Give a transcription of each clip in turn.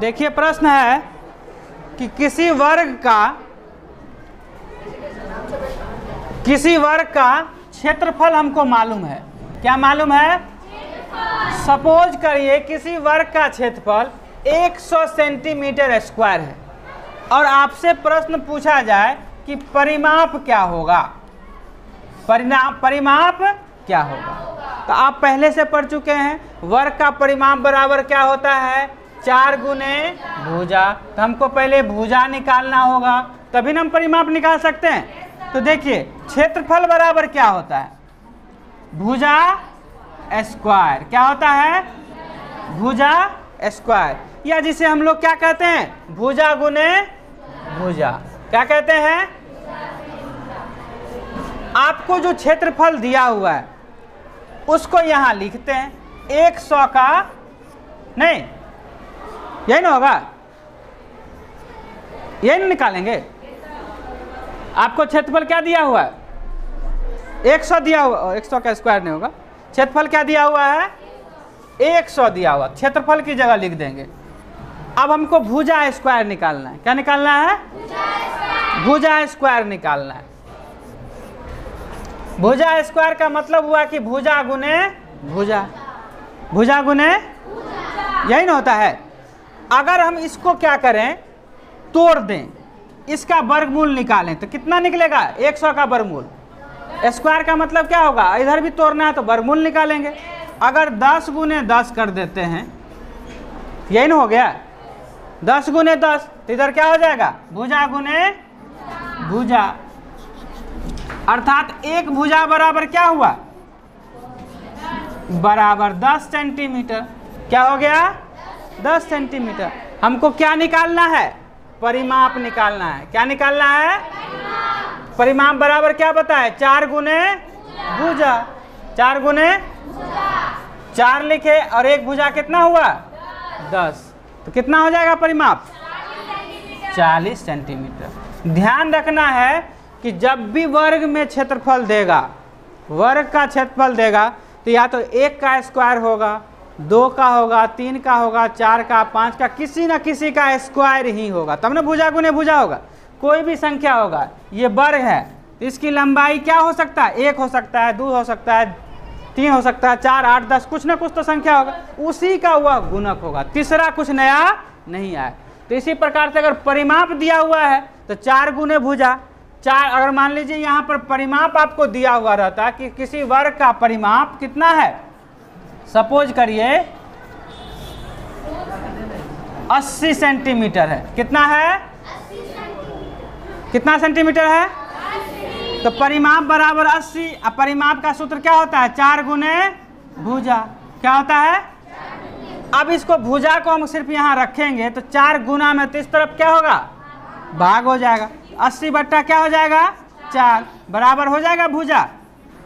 देखिए, प्रश्न है कि किसी वर्ग का किसी वर्ग का क्षेत्रफल हमको मालूम है। क्या मालूम है? सपोज़ करिए किसी वर्ग का क्षेत्रफल 100 सेंटीमीटर स्क्वायर है। और आपसे प्रश्न पूछा जाए कि परिमाप क्या होगा? परिणाम परिमाप क्या होगा? तो आप पहले से पढ़ चुके हैं। वर्ग का परिमाप बराबर क्या होता है? चार गुने भुजा। तो हमको पहले भुजा निकालना होगा। तभी ना हम परिमाप निकाल सकते हैं। तो देखिए, क्षेत्रफल बराबर क्या होता है? भुजा स्क्वायर। क्या होता है? भुजा स्क्वायर। या जिसे हम लोग क्या कहते हैं? भुजा गुने भुजा। क्या कहते हैं? आपको जो क्षेत्रफल दिया हुआ है, उसको यहाँ लिखते हैं। एक सौ का नहीं यही ना होगा। यही ना निकालेंगे। आपको क्षेत्रफल क्या दिया हुआ है? एक सौ दिया हुआ एक सौ का स्क्वायर नहीं होगा। क्षेत्रफल क्या दिया हुआ है? एक सौ दिया हुआ। क्षेत्रफल की जगह लिख देंगे। अब हमको भुजा स्क्वायर निकालना है। क्या निकालना है? भुजा स्क्वायर निकालना है। भुजा स्क्वायर का मतलब हुआ कि भुजा गुने भुजा। भुजा गुने यही ना होता है। अगर हम इसको क्या करें, तोड़ दें, इसका वर्गमूल निकालें तो कितना निकलेगा? 100 का वर्गमूल। स्क्वायर का मतलब क्या होगा? इधर भी तोड़ना है तो वर्गमूल निकालेंगे। अगर 10 गुने दस कर देते हैं, यही ना हो गया? 10 गुने दस तो इधर क्या हो जाएगा? भुजा गुने भुजा। अर्थात एक भुजा बराबर क्या हुआ? बराबर 10 सेंटीमीटर। क्या हो गया? 10 सेंटीमीटर। हमको क्या निकालना है? परिमाप निकालना है। क्या निकालना है? परिमाप बराबर क्या बताए? चार गुने भुजा। चार गुने चार लिखे और एक भुजा कितना हुआ? दस। तो कितना हो जाएगा परिमाप? चालीस सेंटीमीटर। ध्यान रखना है कि जब भी वर्ग में क्षेत्रफल देगा, वर्ग का क्षेत्रफल देगा तो या तो एक का स्क्वायर होगा दो का होगा, तीन का होगा, चार का, पाँच का, किसी न किसी का स्क्वायर ही होगा। तब ना भुजा गुने भुजा होगा। कोई भी संख्या होगा, ये वर्ग है। इसकी लंबाई क्या हो सकता है? एक हो सकता है, दो हो सकता है, तीन हो सकता है, चार, आठ, दस, कुछ ना कुछ तो संख्या होगा। उसी का वह गुणक होगा। तीसरा कुछ नया नहीं आया। तो इसी प्रकार से अगर परिमाप दिया हुआ है तो चार गुने भुजा। चार, अगर मान लीजिए यहाँ पर परिमाप आपको दिया हुआ रहता कि किसी वर्ग का परिमाप कितना है? सपोज़ करिए 80 सेंटीमीटर है। कितना है? कितना सेंटीमीटर है? तो परिमाप बराबर 80 अब परिमाप का सूत्र क्या होता है? चार गुने भुजा। क्या होता है? अब इसको भुजा को हम सिर्फ़ यहाँ रखेंगे तो चार गुना में तो इस तरफ़ क्या होगा? भाग हो जाएगा। अस्सी बट्टा क्या हो जाएगा? चार। बराबर हो जाएगा भुजा।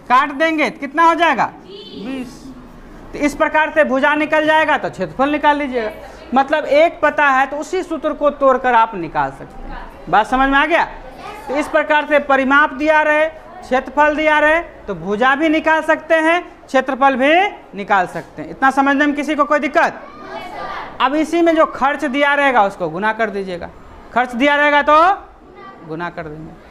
काट देंगे, कितना हो जाएगा? बीस। तो इस प्रकार से भुजा निकल जाएगा तो क्षेत्रफल निकाल लीजिएगा। मतलब एक पता है तो उसी सूत्र को तोड़कर आप निकाल सकते हैं। बात समझ में आ गया? तो इस प्रकार से परिमाप दिया रहे, क्षेत्रफल दिया रहे तो भुजा भी निकाल सकते हैं, क्षेत्रफल भी निकाल सकते हैं। इतना समझने में किसी को कोई दिक्कत? अब इसी में जो खर्च दिया रहेगा उसको गुना कर दीजिएगा। खर्च दिया रहेगा तो गुना कर देंगे।